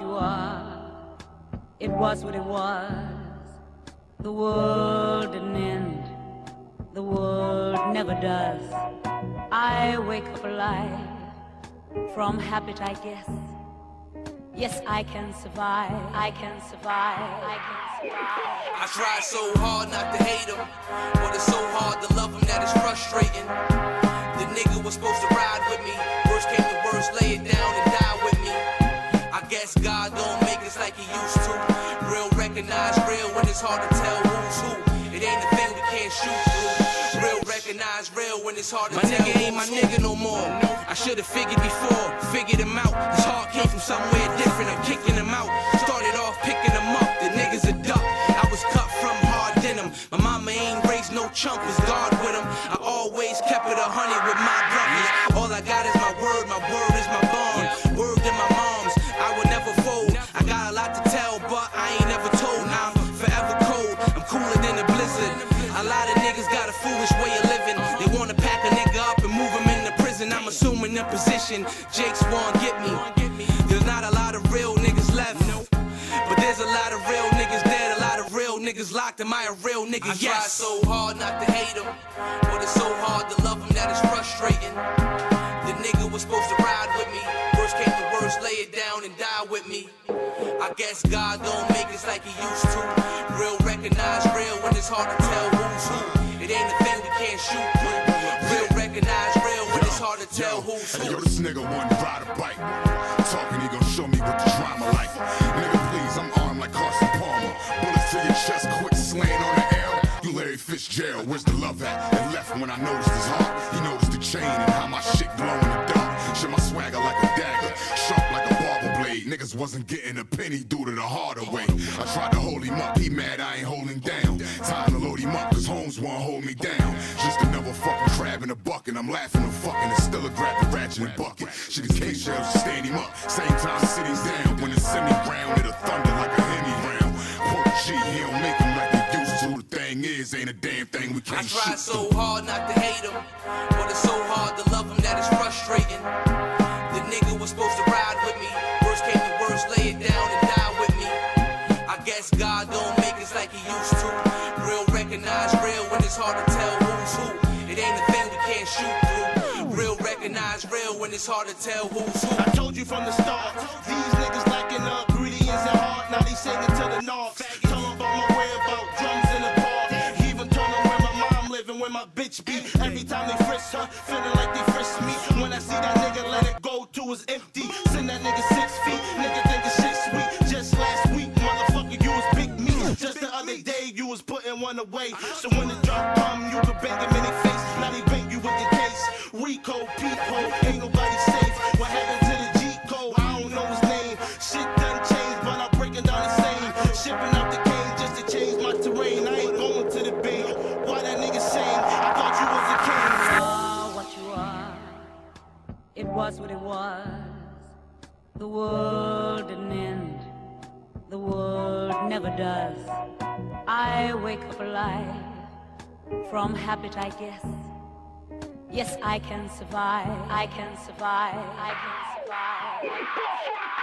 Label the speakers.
Speaker 1: you are. It was what it was. The world didn't end. The world never does. I wake up alive from habit, I guess. Yes, I can survive. I can survive. I can survive.
Speaker 2: I try so hard not to hate him, but it's so hard to love him that it's frustrating. The nigga was supposed to ride with me. Worst came to worst, lay it down it's hard to tell who's who. It ain't a thing we can't shoot through. Real recognize real when it's hard to
Speaker 3: My
Speaker 2: tell.
Speaker 3: nigga ain't my nigga no more. I should've figured before, figured him out. His heart came from somewhere different. I'm kicking him out. Started off picking him up. The nigga's a duck. Assuming the position. Jake's won't get me. There's not a lot of real niggas left. But there's a lot of real niggas dead, a lot of real niggas locked. Am I a real nigga?
Speaker 2: I try
Speaker 3: yes.
Speaker 2: so hard not to hate him, but it's so hard to love him that it's frustrating. The nigga was supposed to ride with me. Worst came to worst, lay it down and die with me. I guess God don't make us like he used to. Real recognize real when it's hard to tell who's who. It ain't a
Speaker 4: nigga to ride a bike. Talking, he gon' show me what the drama like. Nigga, please, I'm armed like Carson Palmer. Bullets to your chest, quick slaying on the air. You Larry Fitzgerald, where's the love at? And left when I noticed his heart. He noticed the chain and how my shit glow in the dark. Shit, my swagger like a dagger, sharp like a barber blade. Niggas wasn't getting a penny due to the harder way. I tried to hold him up, he mad I ain't holding down. Time to load him up, cause Holmes won't hold me down. Another fucking crab in a bucket. I'm laughing and fucking and still a grab the ratchet and bucket. Shit, his case shells stand him up. Same time city's down. When it's semi round, it'll thunder like a Hemi round. Poor G, he don't make him like he used to. The thing is, ain't a damn thing we can't
Speaker 2: try
Speaker 4: shoot
Speaker 2: so hard not to hate him, but it's so hard to love him that it's frustrating. The nigga was supposed to ride with me. Worst came to worst, lay it down and die with me. I guess God don't make us like he used to. Real recognize real when it's hard to tell shoot through. Real recognize real when it's hard to tell who's who.
Speaker 5: I told you from the start, these niggas lacking the ingredients and heart. Now they singing to the north. Tell 'em about my whereabouts, drums in the park. Even told 'em where my mom living, where my bitch be. Every time they frisk her, feeling like they frisk me. When I see that nigga, let it go to his empty. Send that nigga six feet, nigga think it's shit sweet. Just last week, motherfucker, you was big meat. Just the other day, you was putting one away. So when the drop come, um, you could bang him in their face. Now they you with the case. Rico, peephole, ain't nobody safe. What happened to the G code? I don't know his name. Shit done changed, but I'm breaking down the same. Shipping out the cane just to change my terrain. I ain't going to the bay. Why that nigga saying? I thought you was a king.
Speaker 1: are what you are. It was what it was. The world didn't end. The world never does. I wake up alive from habit, I guess. Yes, I can survive. I can survive. I can survive.